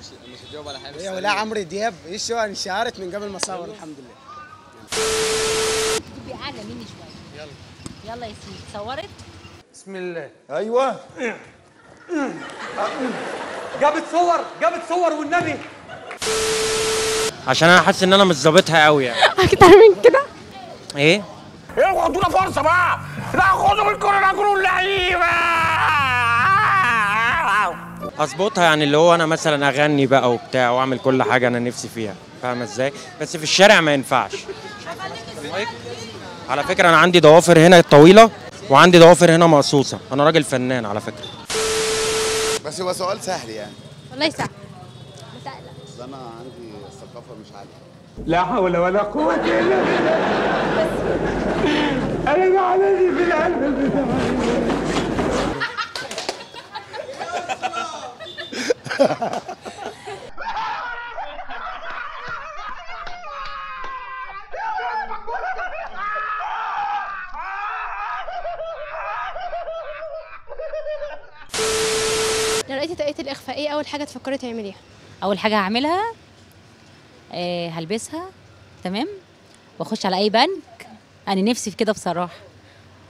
مش مش هتجاوب على حاجة هي ولا عمرو دياب. إيش شو انشهرت من قبل ما أصور؟ الحمد لله. تبقي أعلى مني شوية يلا. يلا يا سيدي صورت؟ بسم الله. أيوه. جابت صور جابت صور والنبي. عشان أنا حاسس إن أنا مش ظابطها قوي يعني. أكتر من كده؟ إيه؟ إيه ادونا فرصة بقى. لا خدوا الكره ناكلوا اللعيبه أظبطها يعني اللي هو أنا مثلا أغني بقى وبتاع وأعمل كل حاجة أنا نفسي فيها فاهمة إزاي؟ بس في الشارع ما ينفعش. على فكرة أنا عندي ضوافر هنا طويلة وعندي ضوافر هنا مقصوصة. أنا راجل فنان على فكرة. بس هو سؤال سهل يعني. والله سهل بس أنا عندي الثقافه مش عالية. لا حول ولا قوة إلا بالله. أنا زعلاني في القلب لو لقيتي طريقة الاخفاء إيه أول حاجة تفكري تعمليها. أول حاجة هعملها آه هلبسها تمام؟ وأخش على أي بنك. أنا نفسي في كده بصراحة.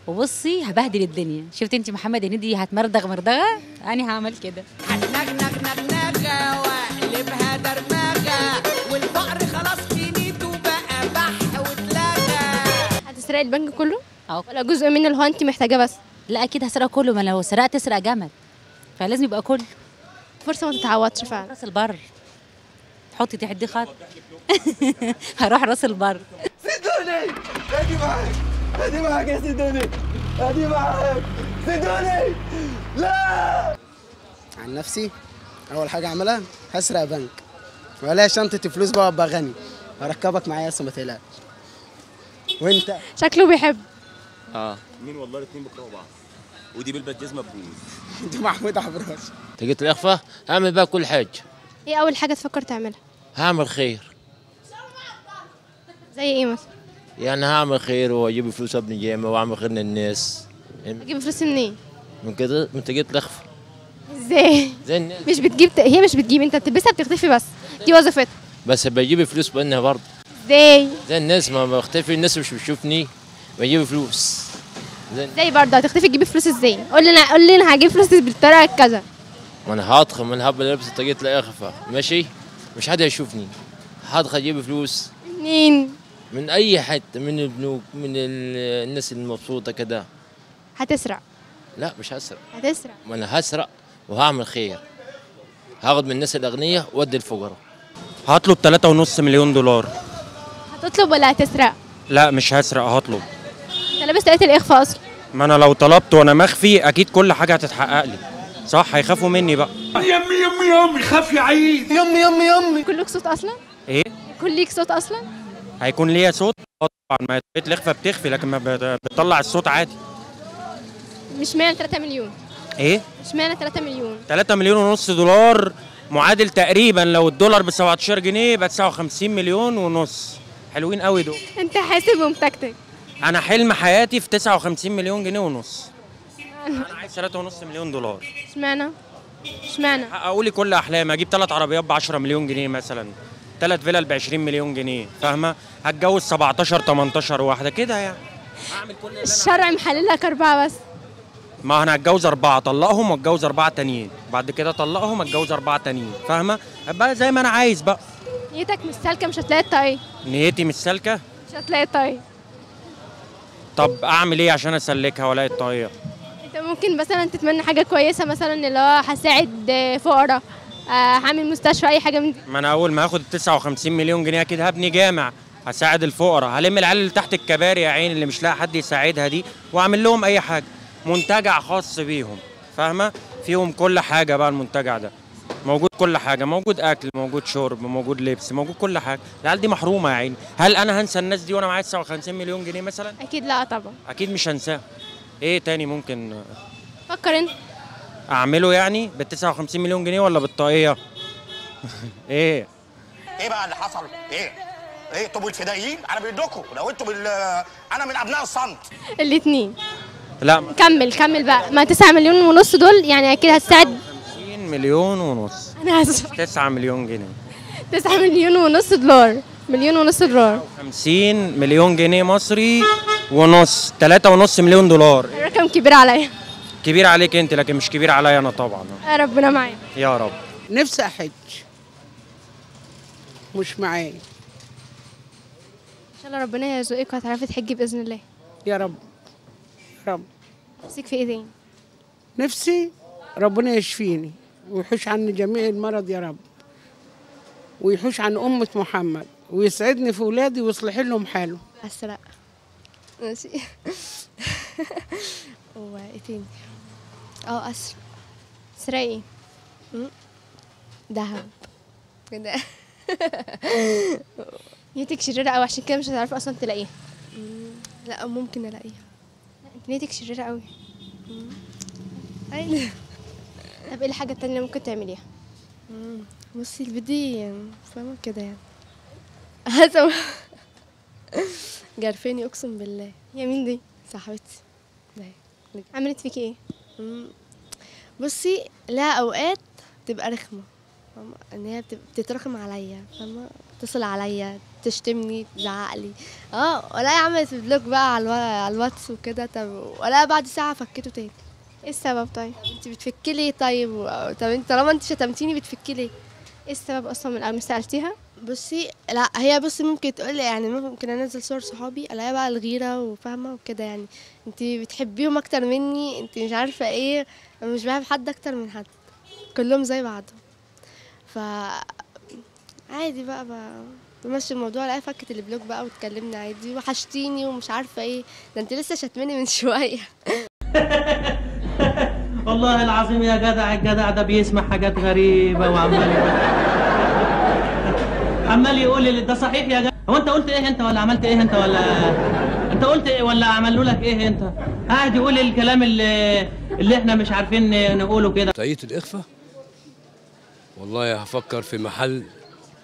وبصي هبهدل الدنيا. شفت انت محمد هنيدي هتمردغ مردغة؟ أنا هعمل كده. هتسرقي البنك كله؟ أهو. ولا جزء منه اللي هو انت محتاجاه بس؟ لا أكيد هسرق كله ما لو سرقت تسرق جمل. فلازم يبقى كله فرصة ما تتعوضش فعلا. راس البر. حطي تحت دي خط. هروح راس البر. سيدوني! ادي معاك. ادي معاك يا سيدوني. ادي معاك. سيدوني! لا! عن نفسي أول حاجة أعملها هسرق بنك. ولا شنطة فلوس بقى ابقى غني أركبك معايا أصلا ما تقلقش. وأنت؟ شكله بيحب. آه. مين والله الاثنين بيكرهوا بعض؟ ودي بيلبس جزمة ببوز أنت محمود عبراش. تجيت الإخفاء؟ هعمل بقى كل حاجة. إيه أول حاجة تفكر تعملها؟ هعمل خير. زي إيه مثلا؟ يعني هعمل خير وأجيب فلوس أبني جامع وأعمل خير للناس. تجيب فلوس منين؟ من كده؟ من تجيت الإخفاء. إزاي؟ زي الناس. مش بتجيب هي مش بتجيب انت بتلبسها بتختفي بس. دي وظيفتها بس بجيب فلوس بانها برضه. إزاي؟ زي الناس ما بختفي الناس مش بتشوفني بجيب فلوس. إزاي برضه؟ هتختفي تجيبي فلوس إزاي؟ قول لي أنا قول لي أنا هجيب فلوس بالطريقة كذا ما أنا هضخم من هبل لابس تجيت الإخفاء ماشي؟ مش حد هيشوفني. هضخ أجيب فلوس. منين؟ من اي حتة من البنوك من ال- الناس المبسوطة كده. هتسرق. لا مش هسرق. هتسرق. ما أنا هسرق. وهعمل خير. هاخد من الناس الاغنياء وادي الفقراء هطلب 3.5 مليون دولار. هتطلب ولا هتسرق؟ لا مش هسرق هطلب. انت لابس طريقه الاخفاء أصلا ما أنا لو طلبت وأنا مخفي أكيد كل حاجة هتتحقق لي. صح؟ هيخافوا مني بقى. يمي يمي يمي خاف يا عيد. يمي يمي يمي. يكون لك صوت أصلا؟ إيه؟ يكون ليك صوت أصلا؟ هيكون ليا صوت؟ آه طبعا. ما هي الاخفاء بتخفي لكن ما بت- بتطلع الصوت عادي. مش معنى 3 مليون. إيه؟ مش معنى 3 مليون؟ 3 مليون ونص دولار معادل تقريبا لو الدولار ب 17 جنيه يبقى 59 مليون ونص. حلوين قوي دول. انت حاسب ومتكتك أنا حلم حياتي في 59 مليون جنيه ونص. أنا عايز 3.5 مليون دولار. اشمعنى؟ اشمعنى؟ احققوا لي كل أحلامي. أجيب ثلاث عربيات ب 10 مليون جنيه مثلا. ثلاث فيلل ب 20 مليون جنيه. فاهمة؟ هتجوز 17 18 واحدة كده يعني. اعمل كل اللي أنا الشرع محلل لك أربعة بس. ما أنا هتجوز أربعة اطلقهم واتجوز أربعة تانيين. بعد كده اطلقهم اتجوز أربعة تانيين فاهمة؟ أبقى زي ما أنا عايز بقى. نيتك مش سالكة مش هتلاقي الطريق. نيتي مش سالكة؟ مش هتلاقي الطريق. طب أعمل إيه عشان أسلكها وألاقي الطريقة أنت ممكن مثلا تتمنى حاجة كويسة مثلا اللي هو هساعد فقراء آه، هعمل مستشفى أي حاجة من دي. ما أنا اول ما هاخد 59 مليون جنيه أكيد هبني جامع هساعد الفقراء هلم العيال اللي تحت الكباري يا عيني اللي مش لاقي حد يساعدها دي وأعمل لهم أي حاجة. منتجع خاص بيهم فاهمة؟ فيهم كل حاجة بقى المنتجع ده. موجود كل حاجة موجود أكل موجود شرب موجود لبس موجود كل حاجة. العيال دي محرومة يا عيني. هل أنا هنسى الناس دي وأنا معايا 59 مليون جنيه مثلا؟ أكيد لأ طبعا. أكيد مش هنساها. إيه تاني ممكن؟ فكر أنت. أعمله يعني بال 59 مليون جنيه ولا بالطاقية؟ إيه؟ إيه بقى اللي حصل؟ إيه؟ إيه؟ أنتوا الفدائيين أنا بايدكم لو أنتوا بال أنا من أبناء الصمت. الاثنين لا. كمل كمل بقى. ما 9 مليون ونص دول يعني أكيد هتساعد. 50 مليون ونص. أنا اسف 9 مليون جنيه. 9 مليون ونص دولار. مليون ونص دولار. 50 مليون جنيه مصري ونص. 3 ونص مليون دولار. رقم كبير عليا. كبير عليك أنت لكن مش كبير عليا أنا طبعا. يا ربنا معايا. يا رب. نفسي أحج. مش معايا. إن شاء الله ربنا يرزقك وهتعرفي تحجي بإذن الله. يا رب. رب. نفسك في إيه تاني؟ نفسي ربنا يشفيني ويحوش عني جميع المرض يا رب. ويحوش عن أمة محمد ويسعدني في ولادي ويصلح لهم حاله. اسرق ماشي. هو إيه تاني؟ آه اسرق اسرق إيه. دهب. كده نيتك شريرة قوي عشان كده مش هتعرفي أصلا تلاقيها. لا ممكن ألاقيها. لا انت نيتك شريرة قوي. أيوه. طب إيه الحاجة التانية اللي ممكن تعمليها؟ بصي البدي فاهمة كده يعني. هذا جرفاني أقسم بالله. هي مين دي؟ صاحبتي. ده عملت فيكي إيه. بصي لها أوقات تبقى رخمة فاهمة؟ إن هي بتترخم عليا فاهمة؟ تتصل عليا تشتمني تزعقلي آه ولا عملت block بقى على على الواتس وكده طب ولا بعد ساعة فكته تاني. إيه السبب طيب؟ أنت بتفكي ليه طيب؟ و- طب أنت طالما أنت شتمتيني بتفكي ليه؟ إيه السبب أصلا من الأول سألتيها؟ بصي لا هي بصي ممكن تقول لي يعني ممكن أنزل صور صحابي ألاقيها بقى الغيرة وفاهمة وكده يعني. أنت بتحبيهم أكتر مني أنت مش عارفة إيه أنا مش بحب حد أكتر من حد. كلهم زي بعضهم ف عادي بقى, بقى بمشي الموضوع الاقيها فكت البلوك بقى وتكلمني عادي وحشتيني ومش عارفة إيه. ده انت لسه شتمني من شوية. والله العظيم يا جدع الجدع ده بيسمع حاجات غريبة وعمال عمال يقول لي ده صحيح يا جدع. هو انت قلت إيه انت ولا عملت إيه انت ولا انت قلت إيه ولا عملوا لك إيه انت؟ قاعد يقول الكلام اللي اللي إحنا مش عارفين نقوله كده. طاقية الإخفاء؟ والله هفكر في محل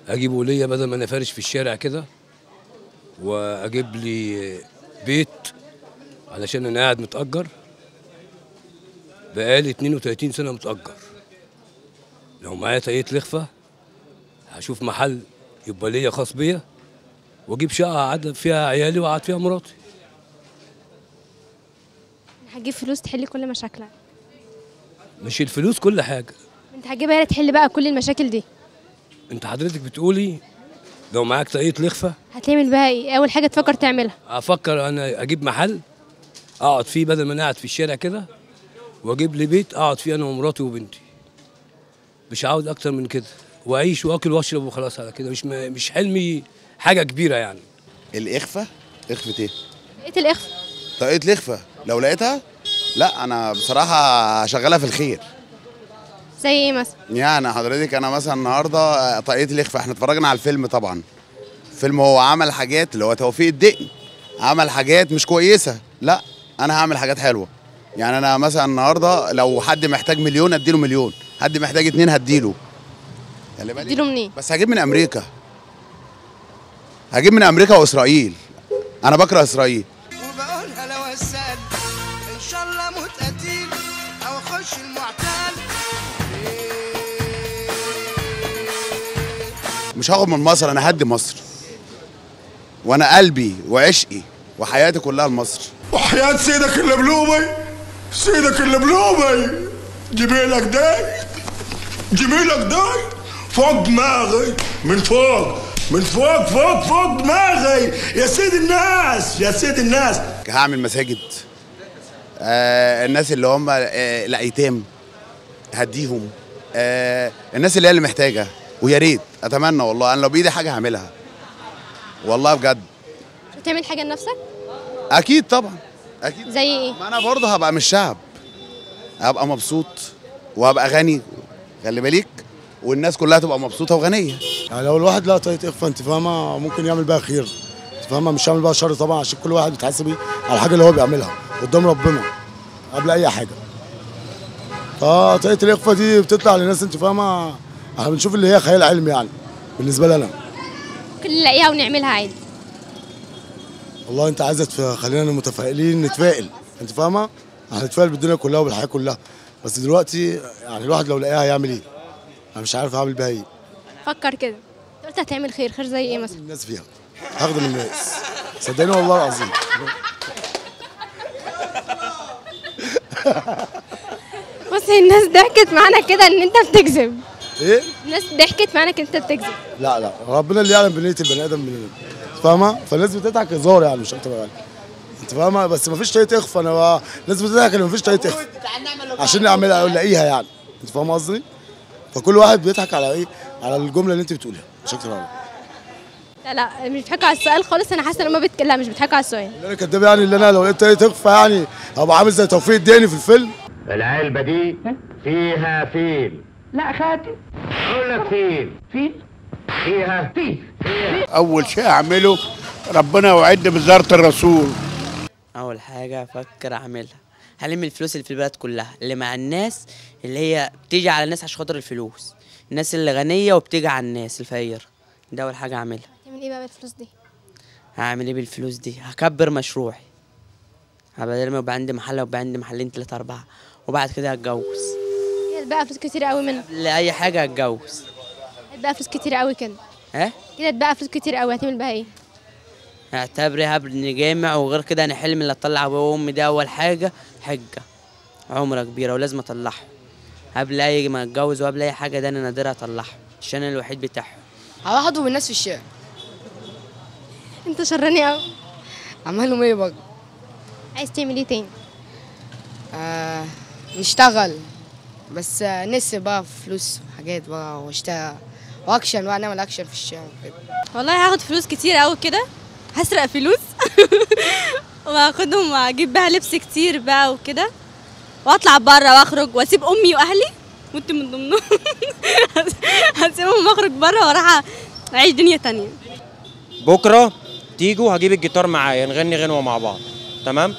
أجيبه ليا بدل ما أنا فارش في الشارع كده وأجيب لي بيت علشان أنا قاعد متأجر بقالي 32 سنة متأجر. لو معايا طاقية الإخفاء هشوف محل يبقى ليا خاص بيا وأجيب شقة أقعد فيها عيالي وأقعد فيها مراتي. هتجيب فلوس تحل كل مشاكلك. مش الفلوس كل حاجة. انت هتجيبها تحل بقى كل المشاكل دي. أنت حضرتك بتقولي لو معاك طاقية الإخفاء هتعمل بها إيه؟ أول حاجة تفكر تعملها. أفكر أنا أجيب محل أقعد فيه بدل ما أنا قاعد في الشارع كده وأجيب لي بيت أقعد فيه أنا ومراتي وبنتي. مش عاوز أكتر من كده. وأعيش وأكل وأشرب وخلاص على كده. مش م- مش حلمي حاجة كبيرة يعني. الاخفاء إخفة إيه؟ لقيت الاخفاء طاقية الاخفاء لو لقيتها؟ لا أنا بصراحة هشغلها في الخير. زي إيه مثلا؟ يعني حضرتك أنا مثلا النهارده طاقية الإخفاء. إحنا اتفرجنا على الفيلم طبعا. فيلم هو عمل حاجات اللي هو توفيق الدقن. عمل حاجات مش كويسة. لا أنا هعمل حاجات حلوة. يعني أنا مثلا النهارده لو حد محتاج مليون اديله مليون. حد محتاج اتنين هديله. خلي بالك. اديله منين؟ بس هجيب من أمريكا. هجيب من أمريكا وإسرائيل. أنا بكره إسرائيل. مش هاخد من مصر أنا هدي مصر. وأنا قلبي وعشقي وحياتي كلها لمصر. وحياة سيدك اللي بلومي سيدك اللي بلومي جميلك داي جميلك داي فوق دماغي من فوق من فوق فوق فوق دماغي. يا سيد الناس يا سيد الناس. هعمل مساجد. آه الناس اللي هم آه الايتام هديهم. آه الناس اللي هي اللي محتاجة. ويا ريت. أتمنى والله. أنا لو بإيدي حاجة هعملها. والله بجد. تعمل حاجة لنفسك؟ أكيد طبعا. أكيد. زي إيه؟ ما أنا برضه هبقى من الشعب هبقى مبسوط وهبقى غني. خلي بالك. والناس كلها تبقى مبسوطة وغنية. يعني لو الواحد لقى طريقة إخفاء أنت فاهمة؟ ممكن يعمل بيها خير. أنت فاهمة؟ مش هيعمل بيها شر طبعا عشان كل واحد بيتحاسب على الحاجة اللي هو بيعملها. قدام ربنا. قبل أي حاجة. فطريقه الإخفاء دي بتطلع لناس أنت فاهمة؟ إحنا بنشوف اللي هي خيال علمي يعني بالنسبة لنا. ممكن نلاقيها ونعملها عادي والله انت عايزة خلينا متفائلين نتفائل انت فاهمة؟ هنتفائل بالدنيا كلها وبالحياة كلها بس دلوقتي يعني الواحد لو لقاها هيعمل إيه؟ أنا مش عارف هعمل بيها إيه. فكر كده. قلت هتعمل خير خير زي إيه مثلا؟ الناس فيها. هخدم الناس. صدقني والله العظيم. بص الناس ضحكت معانا كده ان انت بتكذب. إيه؟ الناس ضحكت معانا إن أنت بتكذب. لا لا. ربنا اللي يعلم بنية البني آدم من فاهمة؟ فالناس بتضحك هزار يعني مش أكتر يعني أنت فاهمة؟ بس مفيش طريقة اخفى أنا بقى الناس بتضحك إن مفيش طريقة اخفى عشان نعملها أو نلاقيها يعني. أنت فاهمة قصدي؟ فكل واحد بيضحك على إيه؟ على الجملة اللي أنت بتقولها. مش أكتر يعني لا لا. مش بيضحكوا على السؤال خالص. أنا حاسة إن هم بيتك... لا مش بيضحكوا على السؤال. أنا كداب يعني اللي أنا لو لقيت طريقة اخفى يعني هبقى عامل زي توفيق الدقن في الفيلم. العلبة دي فيها فيل. لا خاتم. أقول لك فيل فيل فيها؟ فيل أول شيء أعمله ربنا يوعدني بزياره الرسول. أول حاجة أفكر أعملها. هلم الفلوس اللي في البلد كلها اللي مع الناس اللي هي بتيجي على الناس عشان خاطر الفلوس. الناس اللي غنية وبتيجي على الناس الفقيره ده أول حاجة أعملها. تعمل إيه بقى بالفلوس دي؟ هعمل إيه بالفلوس دي؟ هكبر مشروعي. بدل ما يبقى عندي محل يبقى عندي محلين تلاتة أربعة وبعد كده هتجوز. بقى فلوس كتير قوي منها لأي حاجة هتجوز بقى فلوس كتير قوي كده. ها؟ كده بقى فلوس كتير قوي هتعمل بقى إيه؟ اعتبري هبني جامع وغير كده أنا حلمي اللي أطلع أبويا وأمي ده أول حاجة حجة. عمرة كبيرة ولازم أطلعها. قبل أي ما أتجوز وقبل أي حاجة ده أنا نادر أطلعها عشان أنا الوحيد بتاعهم. هروح اضرب الناس في الشارع. أنت شراني قوي اعمل لهم إيه بقى عايز تعمل إيه تاني؟ آه نشتغل. بس نسي بقى فلوس وحاجات بقى واشتغل وأكشن بقى نعمل أكشن في الشارع وكده. والله هاخد فلوس كتير قوي كده. هسرق فلوس. وهاخدهم واجيب بيها لبس كتير بقى وكده. وأطلع بره وأخرج وأسيب أمي وأهلي. وأنت من ضمنهم. هسيبهم وأخرج بره وأروح أعيش دنيا تانية. بكرة تيجوا هجيب الجيتار معايا نغني غنوة مع بعض. تمام؟